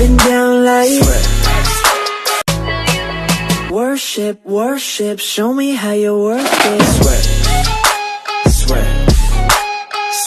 and down like Worship, worship, show me how you work it. Sweat.